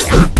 Yeah.